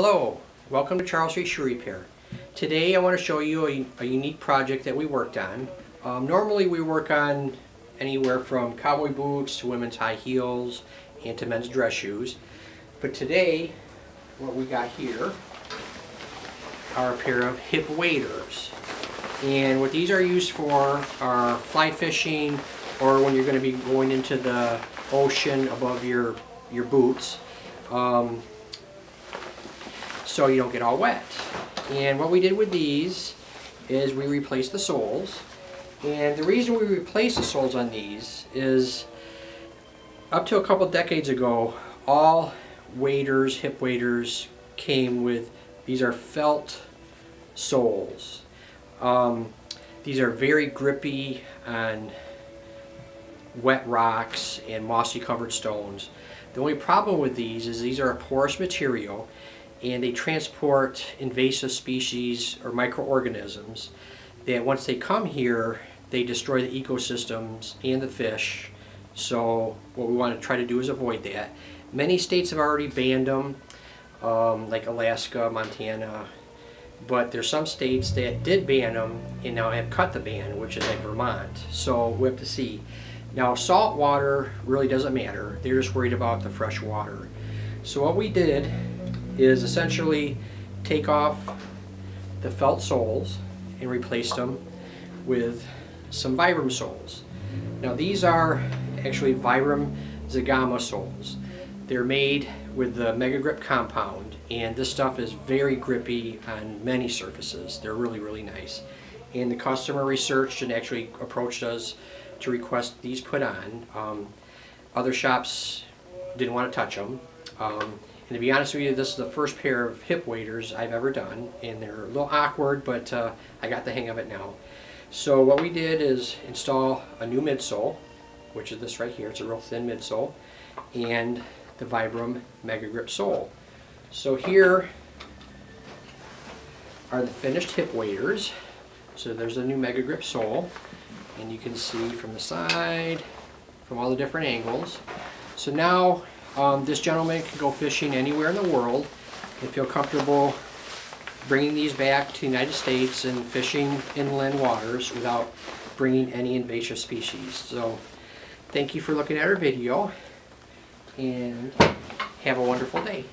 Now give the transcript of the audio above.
Hello, welcome to Charles Street Shoe Repair. Today I want to show you a, a unique project that we worked on. Um, normally we work on anywhere from cowboy boots to women's high heels and to men's dress shoes. But today what we got here are a pair of hip waders. And what these are used for are fly fishing or when you're going to be going into the ocean above your, your boots. Um, so you don't get all wet. And what we did with these is we replaced the soles. And the reason we replaced the soles on these is up to a couple decades ago, all waders, hip waders came with, these are felt soles. Um, these are very grippy on wet rocks and mossy covered stones. The only problem with these is these are a porous material and they transport invasive species or microorganisms that once they come here they destroy the ecosystems and the fish so what we want to try to do is avoid that. Many states have already banned them um, like Alaska, Montana but there's some states that did ban them and now have cut the ban which is like Vermont so we have to see. Now salt water really doesn't matter they're just worried about the fresh water. So what we did is essentially take off the felt soles and replace them with some Vibram soles. Now these are actually Vibram Zegama soles. They're made with the Mega Grip compound and this stuff is very grippy on many surfaces. They're really, really nice. And the customer researched and actually approached us to request these put on. Um, other shops didn't want to touch them. Um, and to be honest with you, this is the first pair of hip waders I've ever done. And they're a little awkward, but uh, I got the hang of it now. So what we did is install a new midsole, which is this right here. It's a real thin midsole. And the Vibram Mega Grip sole. So here are the finished hip waders. So there's a new Mega Grip sole. And you can see from the side, from all the different angles. So now um, this gentleman can go fishing anywhere in the world and feel comfortable bringing these back to the United States and fishing inland waters without bringing any invasive species. So thank you for looking at our video and have a wonderful day.